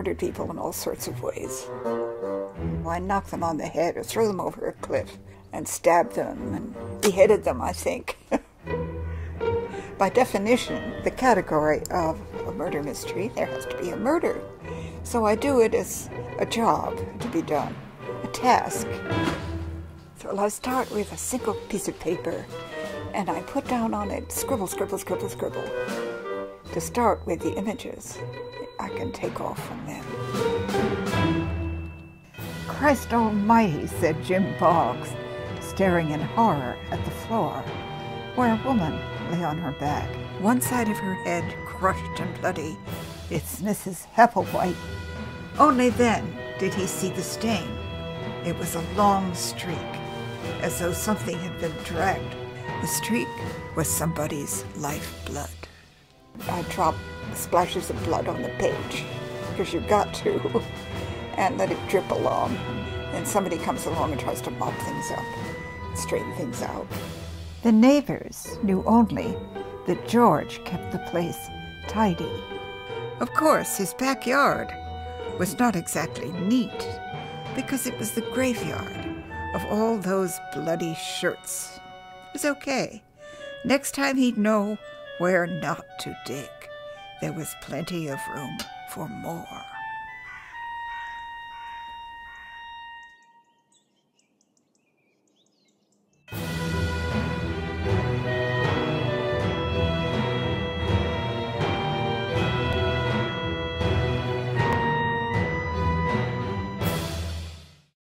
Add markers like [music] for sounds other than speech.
Murdered people in all sorts of ways. I knocked them on the head or threw them over a cliff and stabbed them and beheaded them, I think. [laughs] By definition, the category of a murder mystery, there has to be a murder. So I do it as a job to be done, a task. So I start with a single piece of paper and I put down on it scribble, scribble, scribble, scribble to start with the images. I can take off from them. Christ Almighty, said Jim Boggs, staring in horror at the floor, where a woman lay on her back, one side of her head crushed and bloody. It's Mrs. Hepplewhite. Only then did he see the stain. It was a long streak, as though something had been dragged. The streak was somebody's lifeblood. I drop splashes of blood on the page, because you've got to, [laughs] and let it drip along. And somebody comes along and tries to mop things up, straighten things out. The neighbors knew only that George kept the place tidy. Of course, his backyard was not exactly neat, because it was the graveyard of all those bloody shirts. It was okay. Next time he'd know where not to dig. There was plenty of room for more.